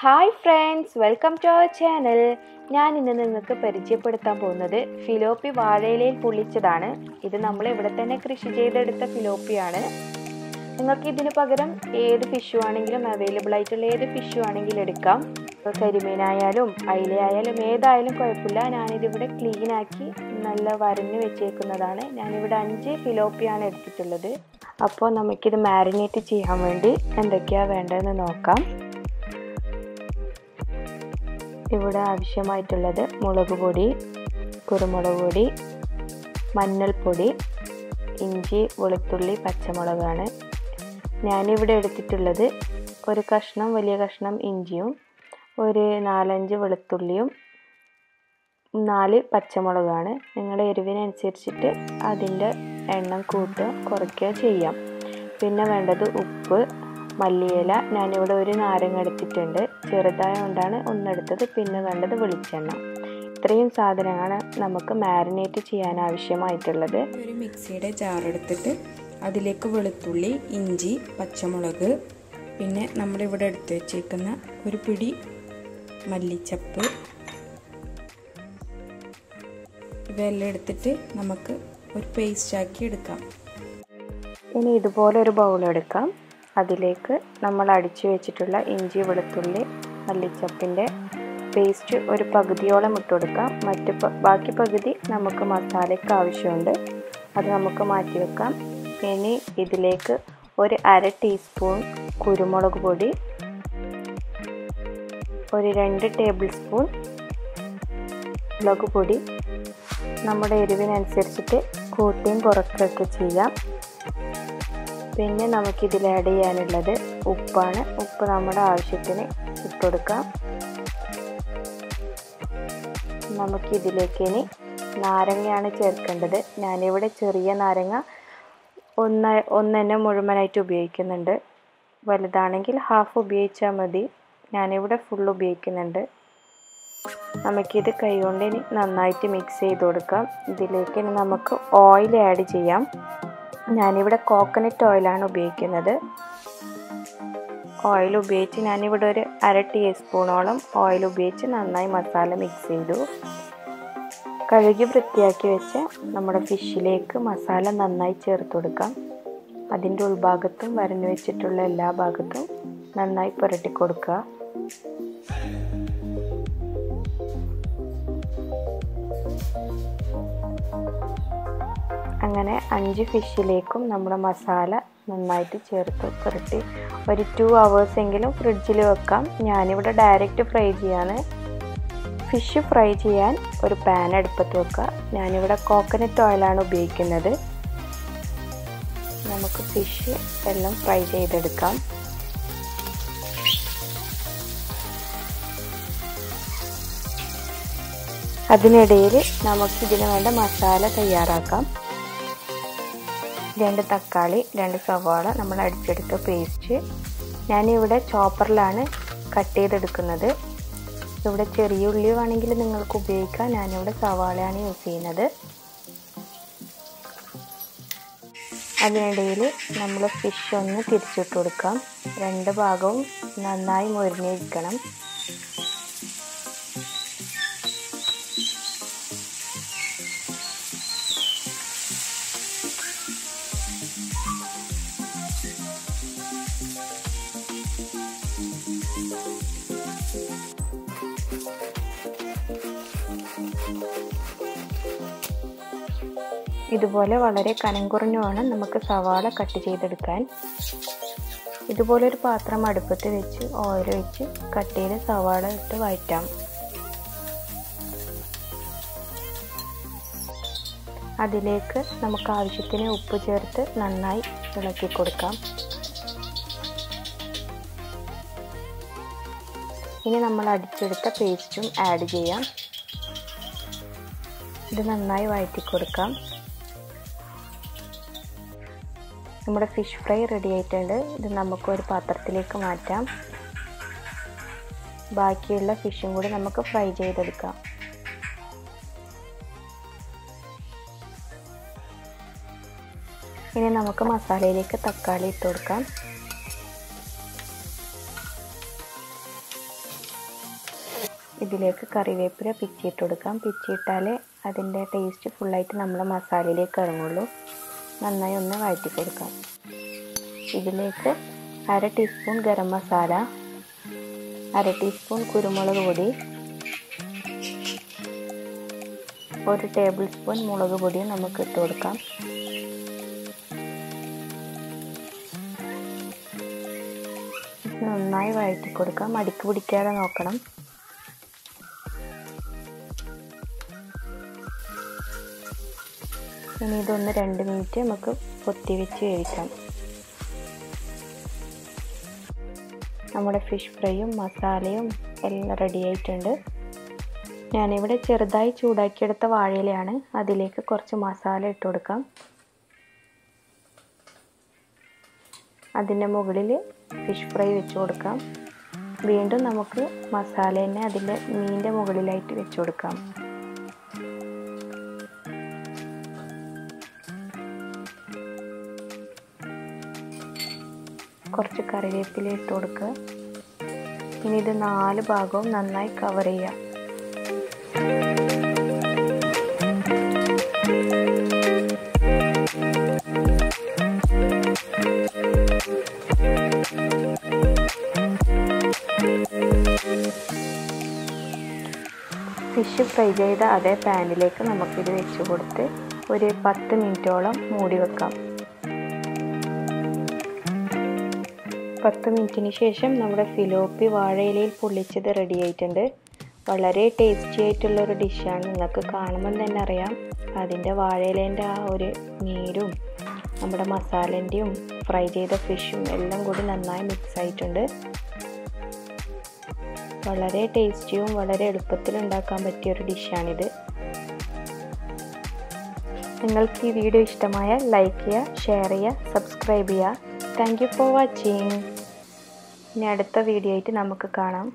Hi friends welcome to our channel ഞാൻ ഇന്ന് നിങ്ങൾക്ക് പരിചയപ്പെടുത്താൻ പോകുന്നത് ഫിലോപ്പി വാഴയിലയിൽ പൊള്ളിച്ചതാണ് ഇത് നമ്മൾ ഇവിടെ തന്നെ കൃഷി ചെയ്തെടുത്ത ഫിലോപ്പിയാണ്. നിങ്ങൾക്ക് ഇതിന് പകരം ഏത് ഫിഷു ആണെങ്കിലും അവൈലബിൾ ആയിട്ടുള്ള ഏത് ഫിഷു ആണെങ്കിലും എടുക്കാം. കരിമീനായാലും അയിലയായാലും ഏതായാലും കുഴപ്പമില്ല. ഞാനിതിവിടെ ക്ലീനാക്കി നല്ല വരഞ്ഞ് വെച്ചേക്കുന്നതാണ്. ഞാനിവിടെ അഞ്ച് ഫിലോപ്പിയാണ് എടുത്തിട്ടുള്ളത്. അപ്പോൾ നമുക്കിത് മാരിനേറ്റ് ചെയ്യാൻ വേണ്ടി എന്തൊക്കെയാണ് വേണ്ടതെന്ന് നോക്കാം. ഇവിടെ ആവശ്യമായിട്ടുള്ളത് മുളക് പൊടി കുരുമുളക് പൊടി മഞ്ഞൾപ്പൊടി ഇഞ്ചി വെളുത്തുള്ളി പച്ചമുളകാണ്. ഞാനിവിടെ എടുത്തിട്ടുള്ളത് ഒരു കഷ്ണം വലിയ കഷ്ണം ഇഞ്ചിയും ഒരു നാലഞ്ച് വെളുത്തുള്ളിയും നാല് പച്ചമുളകാണ്. നിങ്ങളുടെ എരിവിനനുസരിച്ചിട്ട് അതിന്റെ എണ്ണം കൂട്ടുക കുറയ്ക്കുക ചെയ്യാം. പിന്നെ വേണ്ടത് ഉപ്പ്. മല്ലിയില ഞാനിവിടെ ഒരു നാരങ്ങ എടുത്തിട്ടുണ്ട്. ചെറുതായ കൊണ്ടാണ് ഒന്നെടുത്തത്. പിന്നെ വേണ്ടത് വെളിച്ചെണ്ണ. ഇത്രയും സാധനങ്ങളാണ് നമുക്ക് മാരിനേറ്റ് ചെയ്യാൻ ആവശ്യമായിട്ടുള്ളത്. ഒരു മിക്സിയുടെ ചാറെടുത്തിട്ട് അതിലേക്ക് വെളുത്തുള്ളി ഇഞ്ചി പച്ചമുളക് പിന്നെ നമ്മളിവിടെ എടുത്ത് വെച്ചേക്കുന്ന ഒരു പിടി മല്ലിച്ചപ്പ്. ഇവയെല്ലാം എടുത്തിട്ട് നമുക്ക് ഒരു പേസ്റ്റാക്കി എടുക്കാം. ഇനി ഇതുപോലെ ഒരു ബൗൾ എടുക്കാം. അതിലേക്ക് നമ്മൾ അടിച്ചു വെച്ചിട്ടുള്ള ഇഞ്ചി വെളുത്തുള്ളി മല്ലിച്ചപ്പിന്റെ പേസ്റ്റ് ഒരു പകുതിയോളം ഇട്ട് കൊടുക്കാം മറ്റ് ബാക്കി പകുതി നമുക്ക് മസാലയ്ക്ക് ആവശ്യമുണ്ട്. അത് നമുക്ക് മാറ്റി വെക്കാം. ഇനി ഇതിലേക്ക് ഒരു അര ടീസ്പൂൺ കുരുമുളക് പൊടി ഒരു രണ്ട് ടേബിൾ സ്പൂൺ മുളക് പൊടി. നമ്മുടെ എരിവിനനുസരിച്ചിട്ട് കൂട്ടിയും കുറയ്ക്കുകയൊക്കെ ചെയ്യാം. പിന്നെ നമുക്കിതിൽ ആഡ് ചെയ്യാനുള്ളത് ഉപ്പാണ്. ഉപ്പ് നമ്മുടെ ആവശ്യത്തിന് ഇട്ടുകൊടുക്കാം നമുക്കിതിലേക്ക് ഇനി നാരങ്ങയാണ് ചേർക്കേണ്ടത്. ഞാനിവിടെ ചെറിയ നാരങ്ങ ഒന്ന് ഒന്നെന്നെ മുഴുവനായിട്ട് ഉപയോഗിക്കുന്നുണ്ട്. വലുതാണെങ്കിൽ ഹാഫ് ഉപയോഗിച്ചാൽ മതി. ഞാനിവിടെ ഫുൾ ഉപയോഗിക്കുന്നുണ്ട്. നമുക്കിത് കൈകൊണ്ട് ഇനി നന്നായിട്ട് മിക്സ് ചെയ്ത് കൊടുക്കാം. ഇതിലേക്ക് ഇനി നമുക്ക് ഓയിൽ ആഡ് ചെയ്യാം. ഞാനിവിടെ കോക്കനട്ട് ഓയിലാണ് ഉപയോഗിക്കുന്നത്. ഓയിൽ ഉപയോഗിച്ച് ഞാനിവിടെ ഒരു അര ടീസ്പൂണോളം ഓയിൽ ഉപയോഗിച്ച് നന്നായി മസാല മിക്സ് ചെയ്തു. കഴുകി വൃത്തിയാക്കി വെച്ച് നമ്മുടെ ഫിഷിലേക്ക് മസാല നന്നായി ചേർത്ത് കൊടുക്കാം. അതിന്റെ ഉൾഭാഗത്തും വരഞ്ഞു വെച്ചിട്ടുള്ള എല്ലാ ഭാഗത്തും നന്നായി പുരട്ടി കൊടുക്കുക. അങ്ങനെ അഞ്ച് ഫിഷിലേക്കും നമ്മുടെ മസാല നന്നായിട്ട് ചേർത്ത് പുരട്ടി. ഒരു ടു അവേഴ്സെങ്കിലും ഫ്രിഡ്ജിൽ വെക്കാം. ഞാനിവിടെ ഡയറക്റ്റ് ഫ്രൈ ചെയ്യാണ്. ഫിഷ് ഫ്രൈ ചെയ്യാൻ ഒരു പാൻ അടുപ്പത്ത് വെക്കുക. ഞാനിവിടെ കോക്കനട്ട് ഓയിലാണ് ഉപയോഗിക്കുന്നത്. നമുക്ക് ഫിഷ് എല്ലാം ഫ്രൈ ചെയ്തെടുക്കാം. അതിനിടയിൽ നമുക്ക് ഇതിന് വേണ്ട മസാല തയ്യാറാക്കാം. രണ്ട് തക്കാളി രണ്ട് സവാള നമ്മൾ അടിച്ചെടുത്ത പേസ്റ്റ് ഞാനിവിടെ ചോപ്പറിലാണ് കട്ട് ചെയ്തെടുക്കുന്നത്. ഇവിടെ ചെറിയ ഉള്ളി വേണമെങ്കിൽ നിങ്ങൾക്ക് ഉപയോഗിക്കാം. ഞാനിവിടെ സവാളയാണ് യൂസ് ചെയ്യുന്നത്. അതിനിടയിൽ നമ്മൾ ഫിഷ് ഒന്ന് തിരിച്ചിട്ട് കൊടുക്കാം. രണ്ട് ഭാഗവും നന്നായി മുരിഞ്ഞിരിക്കണം. ഇതുപോലെ വളരെ കനം കുറഞ്ഞു വേണം നമുക്ക് സവാള കട്ട് ചെയ്തെടുക്കാൻ. ഇതുപോലെ ഒരു പാത്രം അടുപ്പത്ത് വെച്ച് ഓയിൽ വെച്ച് കട്ട് ചെയ്ത് സവാള ഇട്ട് വഴറ്റാം. അതിലേക്ക് നമുക്ക് ആവശ്യത്തിന് ഉപ്പ് ചേർത്ത് നന്നായി ഇളക്കി കൊടുക്കാം. ഇനി നമ്മൾ അടിച്ചെടുത്ത പേസ്റ്റും ആഡ് ചെയ്യാം. ഇത് നന്നായി വഴറ്റി കൊടുക്കാം. നമ്മുടെ ഫിഷ് ഫ്രൈ റെഡി ആയിട്ടുണ്ട്. ഇത് നമുക്ക് ഒരു പാത്രത്തിലേക്ക് മാറ്റാം. ബാക്കിയുള്ള ഫിഷും കൂടി നമുക്ക് ഫ്രൈ ചെയ്തെടുക്കാം. ഇനി നമുക്ക് മസാലയിലേക്ക് തക്കാളി ഇട്ട് കൊടുക്കാം. ഇതിലേക്ക് കറിവേപ്പില പിച്ചിട്ട് കൊടുക്കാം. പിച്ചിട്ടാലേ അതിന്റെ ടേസ്റ്റ് ഫുള്ളായിട്ട് നമ്മൾ മസാലയിലേക്ക് ഇറങ്ങുള്ളൂ. നന്നായി ഒന്ന് വഴറ്റി കൊടുക്കാം. ഇതിലേക്ക് അര ടീസ്പൂൺ ഗരം മസാല അര ടീസ്പൂൺ കുരുമുളക് പൊടി ഒരു ടേബിൾ സ്പൂൺ മുളക് പൊടി നമുക്ക് ഇട്ട് കൊടുക്കാം. നന്നായി വഴറ്റി കൊടുക്കാം. അടിക്ക് പിടിക്കാതെ നോക്കണം. ഇനി ഇതൊന്ന് രണ്ട് മിനിറ്റ് നമുക്ക് പൊത്തി വെച്ച് വേവിക്കാം. നമ്മുടെ ഫിഷ് ഫ്രൈയും മസാലയും എല്ലാം റെഡിയായിട്ടുണ്ട് ഞാനിവിടെ ചെറുതായി ചൂടാക്കിയെടുത്ത വാഴയിലയാണ് അതിലേക്ക് കുറച്ച് മസാല ഇട്ട് കൊടുക്കാം. അതിന്റെ മുകളിൽ ഫിഷ് ഫ്രൈ വെച്ച് കൊടുക്കാം. വീണ്ടും നമുക്ക് മസാല തന്നെ അതിന്റെ മീനിന്റെ മുകളിലായിട്ട് വെച്ച് കൊടുക്കാം. കുറച്ച് കറിവേപ്പില ഇട്ട് കൊടുക്കുക ഇനി ഇത് നാല് ഭാഗവും നന്നായി കവർ ചെയ്യുക ഫിഷ് ഫ്രൈ ചെയ്ത അതേ പാനിലേക്ക് നമുക്കിത് വെച്ച് കൊടുത്ത് ഒരു പത്ത് മിനിറ്റോളം മൂടി വെക്കാം. പത്ത് മിനിറ്റിന് ശേഷം നമ്മുടെ ഫിലോപ്പി വാഴയിലയിൽ പൊള്ളിച്ചത് റെഡി ആയിട്ടുണ്ട്. വളരെ ടേസ്റ്റി ആയിട്ടുള്ള ഒരു ഡിഷാണ് നിങ്ങൾക്ക് കാണുമ്പം തന്നെ അറിയാം. അതിന്റെ വാഴയിലേന്റെ ആ ഒരു നീരും നമ്മുടെ മസാലേന്റെയും ഫ്രൈ ചെയ്ത ഫിഷും എല്ലാം കൂടി നന്നായി മിക്സ് ആയിട്ടുണ്ട്. വളരെ ടേസ്റ്റിയും വളരെ എളുപ്പത്തിൽ ഉണ്ടാക്കാൻ പറ്റിയ ഒരു ഡിഷാണിത് നിങ്ങൾക്ക് ഈ വീഡിയോ ഇഷ്ടമായാൽ ലൈക്ക് ചെയ്യുക ഷെയർ ചെയ്യുക സബ്സ്ക്രൈബ് ചെയ്യുക. Thank you for watching. ഇനി അടുത്ത വീഡിയോ ആയിട്ട് നമുക്ക് കാണാം.